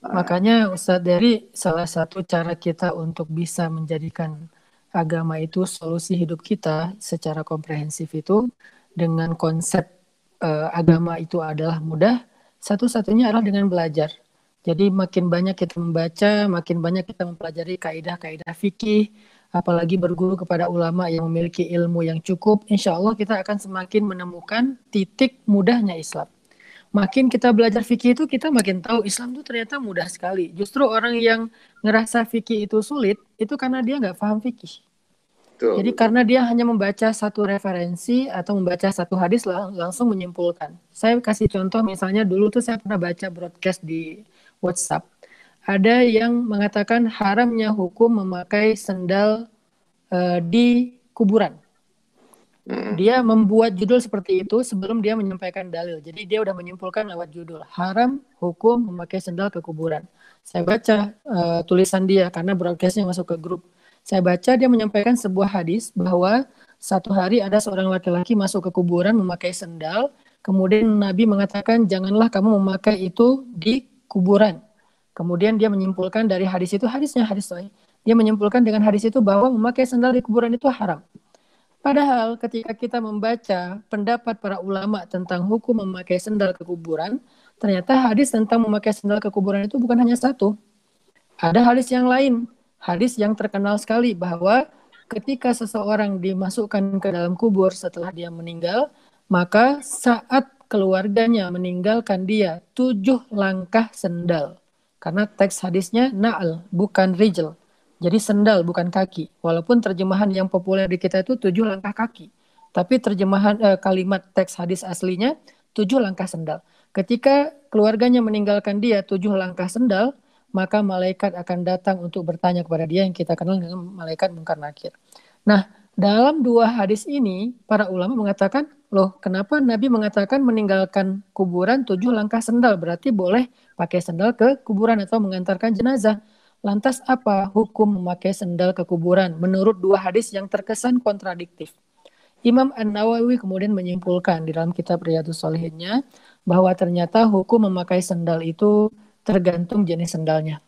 Makanya Ustadz dari salah satu cara kita untuk bisa menjadikan agama itu solusi hidup kita secara komprehensif itu dengan konsep uh, agama itu adalah mudah, satu-satunya adalah dengan belajar. Jadi makin banyak kita membaca, makin banyak kita mempelajari kaidah-kaidah fikih, apalagi berguru kepada ulama yang memiliki ilmu yang cukup, insya Allah kita akan semakin menemukan titik mudahnya Islam makin kita belajar fikih itu kita makin tahu Islam itu ternyata mudah sekali. Justru orang yang ngerasa fikih itu sulit itu karena dia nggak paham fikih. Betul. Jadi karena dia hanya membaca satu referensi atau membaca satu hadis lang langsung menyimpulkan. Saya kasih contoh misalnya dulu tuh saya pernah baca broadcast di WhatsApp. Ada yang mengatakan haramnya hukum memakai sendal uh, di kuburan. Dia membuat judul seperti itu sebelum dia menyampaikan dalil. Jadi dia udah menyimpulkan lewat judul. Haram hukum memakai sendal ke kuburan. Saya baca uh, tulisan dia karena broadcastnya masuk ke grup. Saya baca dia menyampaikan sebuah hadis bahwa satu hari ada seorang laki-laki masuk ke kuburan memakai sendal. Kemudian Nabi mengatakan janganlah kamu memakai itu di kuburan. Kemudian dia menyimpulkan dari hadis itu hadisnya hadis lain. Dia menyimpulkan dengan hadis itu bahwa memakai sendal di kuburan itu haram. Padahal ketika kita membaca pendapat para ulama tentang hukum memakai sendal ke kuburan, ternyata hadis tentang memakai sendal ke kuburan itu bukan hanya satu. Ada hadis yang lain, hadis yang terkenal sekali bahwa ketika seseorang dimasukkan ke dalam kubur setelah dia meninggal, maka saat keluarganya meninggalkan dia tujuh langkah sendal. Karena teks hadisnya na'al, bukan rijal. Jadi sendal bukan kaki. Walaupun terjemahan yang populer di kita itu tujuh langkah kaki. Tapi terjemahan eh, kalimat teks hadis aslinya tujuh langkah sendal. Ketika keluarganya meninggalkan dia tujuh langkah sendal, maka malaikat akan datang untuk bertanya kepada dia yang kita kenal dengan malaikat mungkar nakir. Nah, dalam dua hadis ini, para ulama mengatakan, loh kenapa Nabi mengatakan meninggalkan kuburan tujuh langkah sendal? Berarti boleh pakai sendal ke kuburan atau mengantarkan jenazah. Lantas apa hukum memakai sendal ke kuburan menurut dua hadis yang terkesan kontradiktif? Imam An-Nawawi kemudian menyimpulkan di dalam kitab Riyadus Solihinnya bahwa ternyata hukum memakai sendal itu tergantung jenis sendalnya.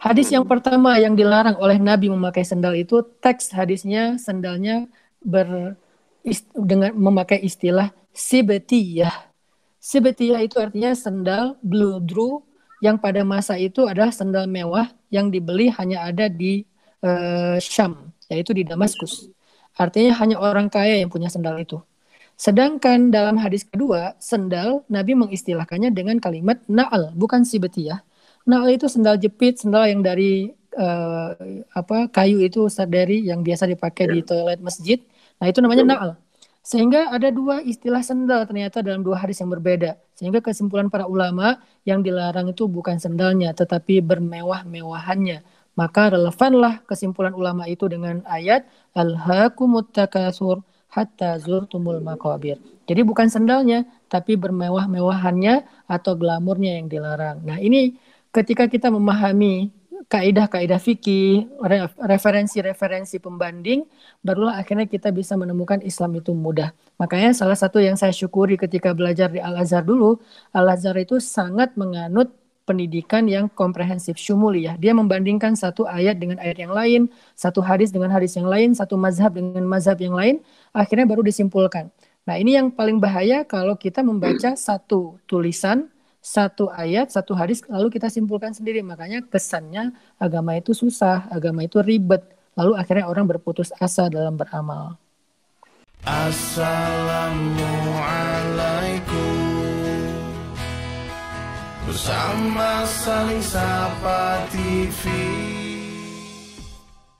Hadis yang pertama yang dilarang oleh Nabi memakai sendal itu teks hadisnya sendalnya ber dengan memakai istilah sibetiyah. Sibetiyah itu artinya sendal bludru yang pada masa itu adalah sendal mewah yang dibeli hanya ada di uh, Syam, yaitu di Damaskus. Artinya hanya orang kaya yang punya sendal itu. Sedangkan dalam hadis kedua, sendal Nabi mengistilahkannya dengan kalimat na'al, bukan sibetiyah. Na'al itu sendal jepit, sendal yang dari uh, apa kayu itu dari yang biasa dipakai di toilet masjid. Nah, itu namanya na'al. Sehingga ada dua istilah sendal ternyata dalam dua hadis yang berbeda. Sehingga kesimpulan para ulama yang dilarang itu bukan sendalnya tetapi bermewah-mewahannya. Maka relevanlah kesimpulan ulama itu dengan ayat al-hakumut takasur hatta zurtumul maqabir. Jadi bukan sendalnya tapi bermewah-mewahannya atau glamurnya yang dilarang. Nah, ini ketika kita memahami kaidah-kaidah fikih, referensi-referensi pembanding, barulah akhirnya kita bisa menemukan Islam itu mudah. Makanya salah satu yang saya syukuri ketika belajar di Al-Azhar dulu, Al-Azhar itu sangat menganut pendidikan yang komprehensif syumuli ya. Dia membandingkan satu ayat dengan ayat yang lain, satu hadis dengan hadis yang lain, satu mazhab dengan mazhab yang lain, akhirnya baru disimpulkan. Nah, ini yang paling bahaya kalau kita membaca satu tulisan satu ayat, satu hadis, lalu kita simpulkan sendiri. Makanya kesannya agama itu susah, agama itu ribet. Lalu akhirnya orang berputus asa dalam beramal. Assalamualaikum Bersama saling sapa TV